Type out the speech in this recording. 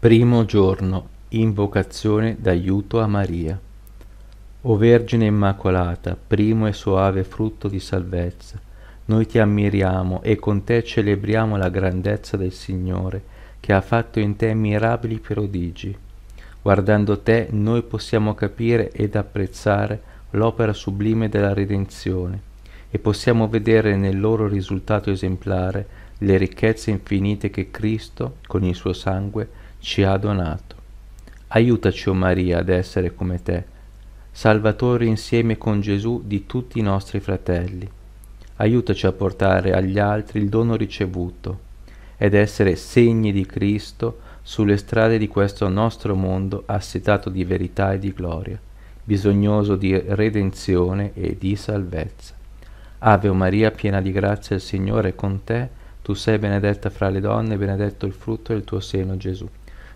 Primo giorno. Invocazione d'aiuto a Maria. O Vergine Immacolata, primo e soave frutto di salvezza, noi ti ammiriamo e con te celebriamo la grandezza del Signore, che ha fatto in te mirabili prodigi. Guardando te noi possiamo capire ed apprezzare l'opera sublime della redenzione e possiamo vedere nel loro risultato esemplare le ricchezze infinite che Cristo, con il suo sangue, ci ha donato. Aiutaci, o oh Maria, ad essere come te, Salvatore insieme con Gesù di tutti i nostri fratelli. Aiutaci a portare agli altri il dono ricevuto ed essere segni di Cristo sulle strade di questo nostro mondo assetato di verità e di gloria, bisognoso di redenzione e di salvezza. Ave o Maria, piena di grazia, il Signore è con te, tu sei benedetta fra le donne, benedetto il frutto del tuo seno, Gesù.